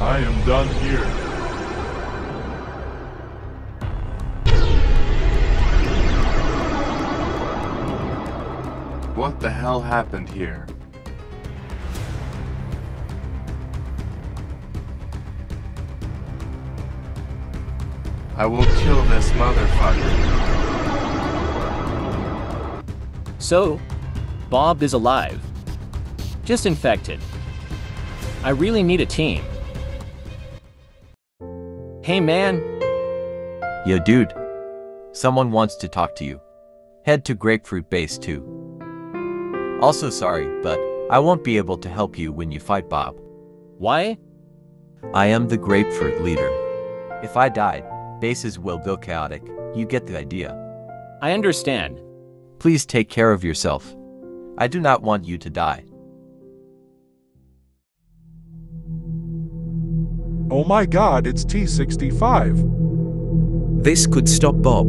I am done here. What the hell happened here? I will kill this motherfucker. So, Bob is alive. Just infected. I really need a team. Hey man, Yo, dude. Someone wants to talk to you. Head to Grapefruit Base 2. Also, sorry, but I won't be able to help you when you fight Bob. why? I am the Grapefruit leader. If I died, bases will go chaotic. You get the idea. I understand. Please take care of yourself. I do not want you to die. Oh my god, it's T65. This could stop Bob.